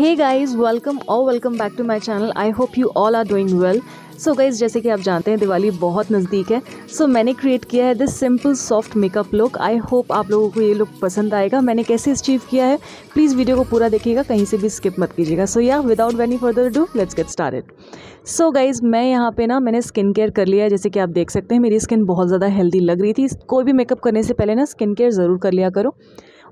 हे guys welcome और welcome back to my channel I hope you all are doing well so guys जैसे कि आप जानते हैं दिवाली बहुत नज़दीक है। सो so, मैंने क्रिएट किया है this simple soft makeup look I hope आप लोगों को ये लुक पसंद आएगा। मैंने कैसे अचीव किया है? प्लीज़ वीडियो को पूरा देखिएगा कहीं से भी स्किप मत कीजिएगा। So yeah without any further do let's get started so guys मैं यहाँ पे ना मैंने स्किन केयर कर लिया है। जैसे कि आप देख सकते हैं मेरी स्किन बहुत ज़्यादा हेल्दी लग रही थी। कोई भी मेकअप करने से पहले ना स्किन केयर ज़रूर कर लिया करो।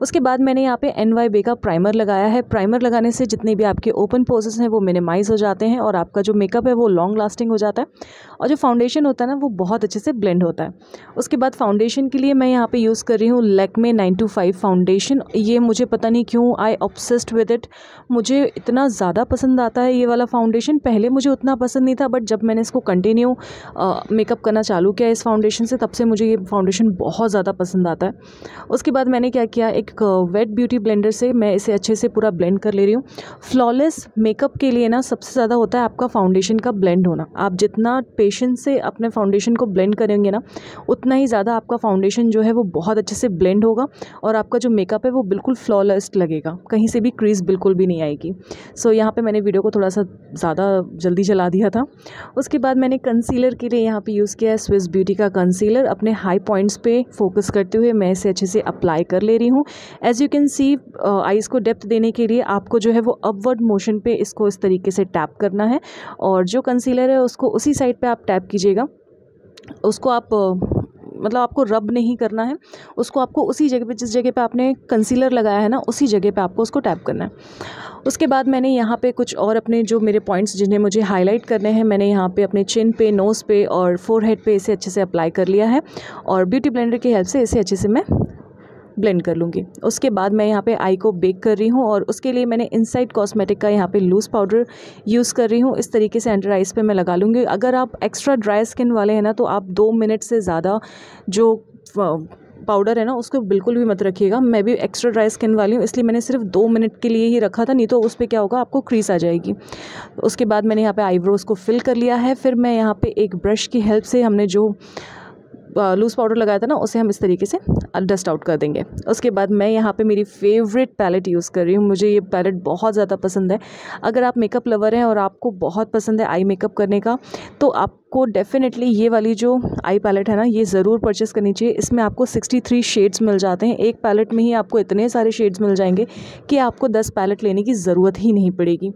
उसके बाद मैंने यहाँ पे एन वाई बे का प्राइमर लगाया है। प्राइमर लगाने से जितने भी आपके ओपन पोजेस हैं, वो मिनिमाइज़ हो जाते हैं और आपका जो मेकअप है, वो लॉन्ग लास्टिंग हो जाता है। और जो फाउंडेशन होता है ना, वो बहुत अच्छे से ब्लेंड होता है। उसके बाद फाउंडेशन के लिए मैं यहाँ पर यूज़ कर रही हूँ Lakme nine to five foundation ये मुझे पता नहीं क्यों आई ऑब्सेस्ड विद इट मुझे इतना ज़्यादा पसंद आता है ये वाला फाउंडेशन पहले मुझे उतना पसंद नहीं था बट जब मैंने इसको कंटिन्यू मेकअप करना चालू किया इस फाउंडेशन से, तब से मुझे ये फाउंडेशन बहुत ज़्यादा पसंद आता है। उसके बाद मैंने क्या किया, एक एक वेट ब्यूटी ब्लेंडर से मैं इसे अच्छे से पूरा ब्लेंड कर ले रही हूँ। फ्लॉलेस मेकअप के लिए ना सबसे ज़्यादा होता है आपका फाउंडेशन का ब्लेंड होना। आप जितना पेशेंस से अपने फाउंडेशन को ब्लेंड करेंगे ना उतना ही ज़्यादा आपका फाउंडेशन जो है वो बहुत अच्छे से ब्लेंड होगा और आपका जो मेकअप है वो बिल्कुल फ्लॉलेस लगेगा। कहीं से भी क्रीज बिल्कुल भी नहीं आएगी। सो so, यहाँ पर मैंने वीडियो को थोड़ा सा ज़्यादा जल्दी चला दिया था। उसके बाद मैंने कंसीलर के लिए यहाँ पर यूज़ किया है स्विस ब्यूटी का कंसीलर अपने हाई पॉइंट्स पे फोकस करते हुए मैं इसे अच्छे से अप्लाई कर ले रही हूँ। As you can see eyes को डेप्थ देने के लिए आपको जो है वो अपवर्ड मोशन पे इसको इस तरीके से टैप करना है। और जो कंसीलर है, उसको उसी साइड पे आप टैप कीजिएगा। उसको आप मतलब आपको रब नहीं करना है। उसको आपको उसी जगह पे, जिस जगह पे आपने कंसीलर लगाया है ना, उसी जगह पे आपको उसको टैप करना है। उसके बाद मैंने यहाँ पे कुछ और अपने जो मेरे पॉइंट्स जिन्हें मुझे हाईलाइट करने हैं, मैंने यहाँ पे अपने चिन पे नोज़ पे और फोरहेड पे इसे अच्छे से अप्लाई कर लिया है। और ब्यूटी ब्लेंडर की हेल्प से इसे अच्छे से मैं ब्लेंड कर लूँगी। उसके बाद मैं यहाँ पे आई को बेक कर रही हूँ और उसके लिए मैंने इनसाइड कॉस्मेटिक का यहाँ पे लूज़ पाउडर यूज़ कर रही हूँ। इस तरीके से अंडर आइज़ पे मैं लगा लूँगी। अगर आप एक्स्ट्रा ड्राई स्किन वाले हैं ना तो आप दो मिनट से ज़्यादा जो पाउडर है ना, उसको बिल्कुल भी मत रखिएगा। मैं भी एक्स्ट्रा ड्राई स्किन वाली हूँ, इसलिए मैंने सिर्फ़ दो मिनट के लिए ही रखा था, नहीं तो उस पर क्या होगा, आपको क्रीस आ जाएगी। उसके बाद मैंने यहाँ पे आईब्रोज़ को फिल कर लिया है। फिर मैं यहाँ पे एक ब्रश की हेल्प से हमने जो लूज़ पाउडर लगाया था ना, उसे हम इस तरीके से डस्ट आउट कर देंगे। उसके बाद मैं यहाँ पे मेरी फेवरेट पैलेट यूज़ कर रही हूँ। मुझे ये पैलेट बहुत ज़्यादा पसंद है। अगर आप मेकअप लवर हैं और आपको बहुत पसंद है आई मेकअप करने का तो आप आपको डेफिनेटली ये वाली जो आई पैलेट है ना, ये ज़रूर परचेज़ करनी चाहिए। इसमें आपको 63 शेड्स मिल जाते हैं। एक पैलेट में ही आपको इतने सारे शेड्स मिल जाएँगे कि आपको 10 पैलेट लेने की ज़रूरत ही नहीं पड़ेगी।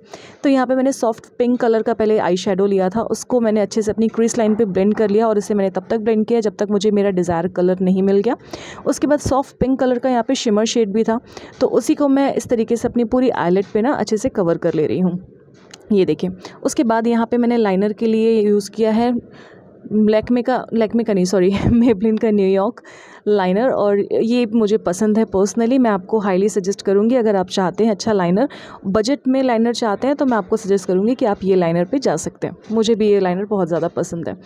तो यहाँ पे मैंने सॉफ्ट पिंक कलर का पहले आई शेडो लिया था, उसको मैंने अच्छे से अपनी क्रीस लाइन पर ब्लेंड कर लिया और इसे मैंने तब तक ब्लेंड किया जब तक मुझे मेरा डिज़ायर कलर नहीं मिल गया। उसके बाद सॉफ्ट पिंक कलर का यहाँ पर शिमर शेड भी था तो उसी को मैं इस तरीके से अपनी पूरी आईलेट पर ना अच्छे से कवर कर ले रही हूँ। ये देखिए, उसके बाद यहाँ पे मैंने लाइनर के लिए यूज़ किया है, लैक्मे का लैक्मे का नहीं सॉरी मेबलिन का न्यूयॉर्क लाइनर और ये मुझे पसंद है पर्सनली मैं आपको हाईली सजेस्ट करूँगी, अगर आप चाहते हैं अच्छा लाइनर बजट में लाइनर चाहते हैं तो मैं आपको सजेस्ट करूँगी कि आप ये लाइनर पर जा सकते हैं। मुझे भी ये लाइनर बहुत ज़्यादा पसंद है।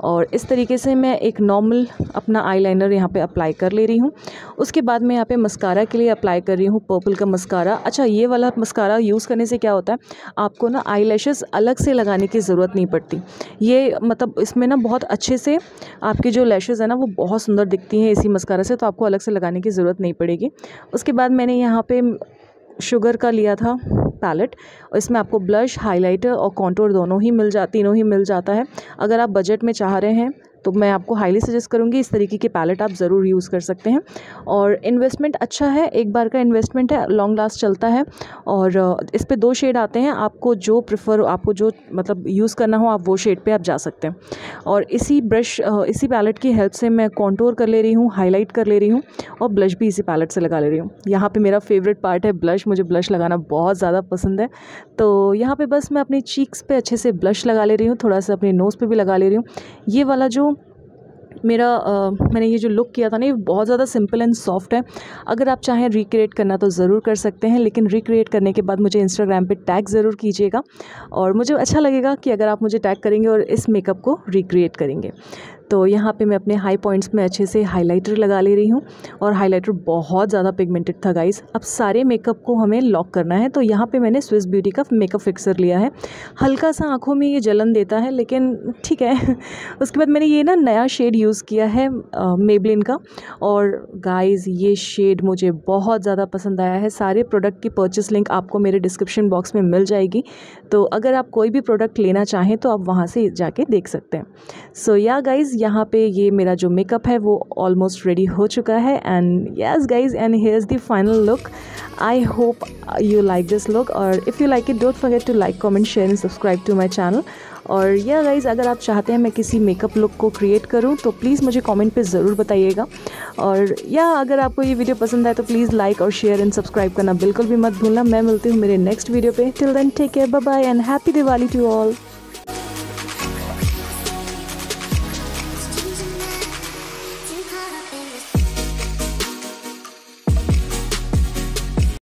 और इस तरीके से मैं एक नॉर्मल अपना आई लाइनर यहाँ पर अप्लाई कर ले रही हूँ। उसके बाद मैं यहाँ पर मस्कारा के लिए अप्लाई कर रही हूँ पर्पल का मस्कारा अच्छा ये वाला मस्कारा यूज़ करने से क्या होता है? आपको ना आई अलग से लगाने की ज़रूरत नहीं पड़ती। ये मतलब इसमें ना बहुत अच्छे से आपकी जो लैशेज़ है ना, वो बहुत सुंदर दिखती हैं, इसी मस्कारा से तो आपको अलग से लगाने की ज़रूरत नहीं पड़ेगी। उसके बाद मैंने यहाँ पे शुगर का लिया था पैलेट, और इसमें आपको ब्लश, हाइलाइटर और कॉन्टोर दोनों ही मिल जा, तीनों ही मिल जाता है। अगर आप बजट में चाह रहे हैं तो मैं आपको हाईली सजेस्ट करूँगी इस तरीके की पैलेट आप ज़रूर यूज़ कर सकते हैं। और इन्वेस्टमेंट अच्छा है, एक बार का इन्वेस्टमेंट है लॉन्ग लास्ट चलता है। और इस पर दो शेड आते हैं, आपको जो प्रेफर आपको जो मतलब यूज़ करना हो, आप वो शेड पे आप जा सकते हैं। और इसी ब्रश इसी पैलेट की हेल्प से मैं कॉन्टोर कर ले रही हूँ हाईलाइट कर ले रही हूँ और ब्लश भी इसी पैलेट से लगा ले रही हूँ। यहाँ पर मेरा फेवरेट पार्ट है ब्लश मुझे ब्लश लगाना बहुत ज़्यादा पसंद है। तो यहाँ पर बस मैं अपनी चीक्स पर अच्छे से ब्लश लगा ले रही हूँ, थोड़ा सा अपने नोज़ पर भी लगा ले रही हूँ। ये वाला जो मेरा आ, मैंने ये जो लुक किया था ना ये बहुत ज़्यादा सिंपल एंड सॉफ्ट है। अगर आप चाहें रिक्रिएट करना तो ज़रूर कर सकते हैं लेकिन रिक्रिएट करने के बाद मुझे इंस्टाग्राम पर टैग ज़रूर कीजिएगा और मुझे अच्छा लगेगा कि अगर आप मुझे टैग करेंगे और इस मेकअप को रिक्रिएट करेंगे। तो यहाँ पे मैं अपने हाई पॉइंट्स में अच्छे से हाइलाइटर लगा ले रही हूँ और हाइलाइटर बहुत ज़्यादा पिगमेंटेड था गाइस अब सारे मेकअप को हमें लॉक करना है तो यहाँ पे मैंने स्विस ब्यूटी का मेकअप फिक्सर लिया है। हल्का सा आँखों में ये जलन देता है, लेकिन ठीक है। उसके बाद मैंने ये ना नया शेड यूज़ किया है मेबलिन का। और गाइज़ ये शेड मुझे बहुत ज़्यादा पसंद आया है। सारे प्रोडक्ट की परचेस लिंक आपको मेरे डिस्क्रिप्शन बॉक्स में मिल जाएगी। तो अगर आप कोई भी प्रोडक्ट लेना चाहें तो आप वहाँ से जाके देख सकते हैं। सो या गाइज़ यहाँ पे ये मेरा जो मेकअप है वो ऑलमोस्ट रेडी हो चुका है and yes guys and here is the final look I hope you like this look और if you like it don't forget to like comment share and subscribe to my channel और या guys अगर आप चाहते हैं मैं किसी makeup look को क्रिएट करूँ तो प्लीज़ मुझे कमेंट पे ज़रूर बताइएगा। और या अगर आपको ये वीडियो पसंद आए तो प्लीज़ लाइक और शेयर एंड सब्सक्राइब करना बिल्कुल भी मत भूलना। मैं मिलती हूँ मेरे नेक्स्ट वीडियो पे। Till then take care bye and happy Diwali to all